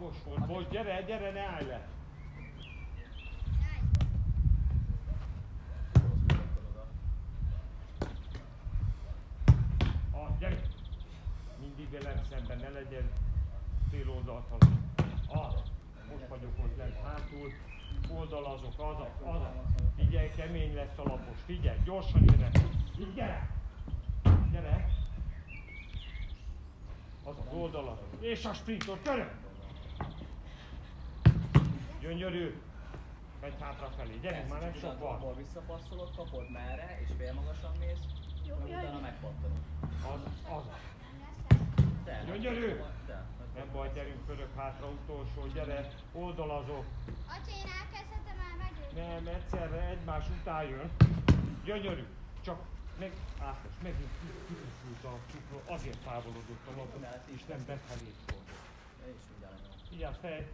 Magos volt, most gyere, gyere, ne állj le! Ah, gyere! Mindig velem szemben, ne legyen fél oldalt halad. Ah, most vagyok ott lent hátul, oldalazok, az a, az a. Figyelj, kemény lesz a lapos, figyelj, gyorsan! Így gyere! Gyere! Az az oldala. És a sprintot, gyere! Gyönyörű! Megy hátrafelé, gyerünk, már nem sok van. Akkor visszapasszolod, kapod merre, és fél magasan mész, Jó, meg utána megpattanod. Az, az. Te, Gyönyörű! Te. Nem baj, gyerünk pörög hátra, utolsó, gyere, oldalazok. Atya, én elkezdhetem el megőzni. Nem, egyszerre egymás után jön. Gyönyörű. Csak meg, Ákos, megint kipufult a cukor, azért távolodott a labda, és nem befelé fordult. Vigyázz, fej!